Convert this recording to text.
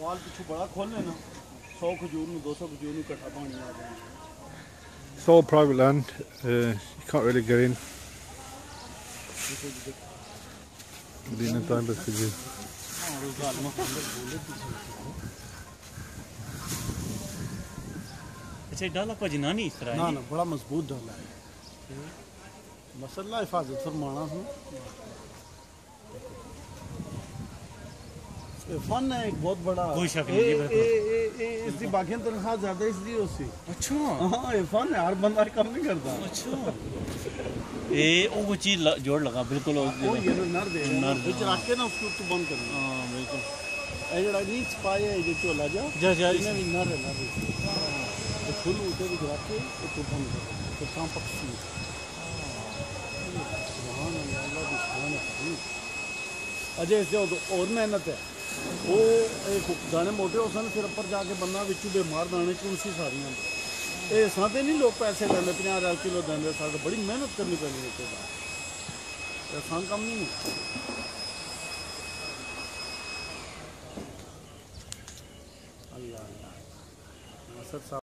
ਵਾਲ ਪਿੱਛੋਂ ਬੜਾ ਖੋਲੇ ਨਾ 100 ਖਜੂਰ ਨੂੰ 200 ਖਜੂਰ ਨੂੰ ਇਕੱਠਾ ਪਾਣੀ ਆ ਜਾਂਦਾ It's all private land. Uh, you can't really get in. Dina time for you. अच्छा डाला को जनानी इस तरह ਨਾ है ਨਾ ਬੜਾ ਮਜ਼ਬੂਤ ਡਾਲਾ ਹੈ ਮਸਲਾ ਹਿਫਾਜ਼ਤ ਫਰਮਾਣਾ Fun ਹੈ ਇੱਕ ਬਹੁਤ ਬੜਾ ਕੋਈ ਸ਼ੱਕ ਨਹੀਂ ਇਹ ਇਹ ਇਹ ਇਸ ਦੀ ਬਾਕੀਆਂ ਤਨਖਾਹ ਜ਼ਿਆਦਾ ਇਸ ਦੀ ਹੋਸੀ ਅੱਛਾ ਹਾਂ ਇਹ ਫਨ ਹੈ ਹਰ ਬੰਦਾ ਕੰਮ ਨਹੀਂ ਕਰਦਾ ਅੱਛਾ ਇਹ ਉਹ ਚੀਜ਼ ਜੋੜ ਲਗਾ ਬਿਲਕੁਲ ਉਹ ਇਹ ਨਰ ਦੇ ਵਿੱਚ ਰੱਖ ਕੇ ਨਾ ਉਸ ਨੂੰ ਤੂੰ ਬੰਦ ਕਰ ਹਾਂ ਬਿਲਕੁਲ ਇਹ ਜਿਹੜਾ ਨੀਚ ਪਾਇਆ ਇਹ ਜੋ ਝੋਲਾ ਜਾ ਜਾ ਜਾ ਇਹਨੇ ਵੀ ਨਰ ਹੈ ਨਰ ਇਹ ਫੁੱਲ ਉਤੇ ਵੀ ਰੱਖ ਕੇ ਤੂੰ ਬੰਦ ਕਰ ਤੇ ਤਾਂ ਪੱਕੀ ਸੁਭਾਨ ਅੱਲਾਹ ਦੀ ਸ਼ਾਨ ਹੈ ਅਜੇ ਇਸ ਤੇ ਹੋਰ ਮਿਹਨਤ ਹੈ ਉਹ, ਇਹ ਦਾਣੇ ਮੋਟੇ ਹੋ ਸਨ, ਫਿਰ ਉੱਪਰ ਜਾ ਕੇ ਬੰਦਾ ਵਿੱਚੋਂ ਬਿਮਾਰ ਦਾਣੇ ਚੁਣਸੀ ਸਾਰੀਆਂ। ਇਹ ਸਾਦੇ ਨਹੀਂ ਲੋਕ ਪੈਸੇ ਲੈਂਦੇ 50 ਹਜ਼ਾਰ ਕਿਲੋ ਦਿੰਦੇ ਸਾਡੇ ਬੜੀ ਮਿਹਨਤ ਕਰਨੀ ਪੈਂਦੀ ਹੈ ਤੇ। ਇਹ ਕੰਮ ਨਹੀਂ ਅੱਲਾਹ ਅੱਲਾਹ ਅਸਦ